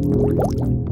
you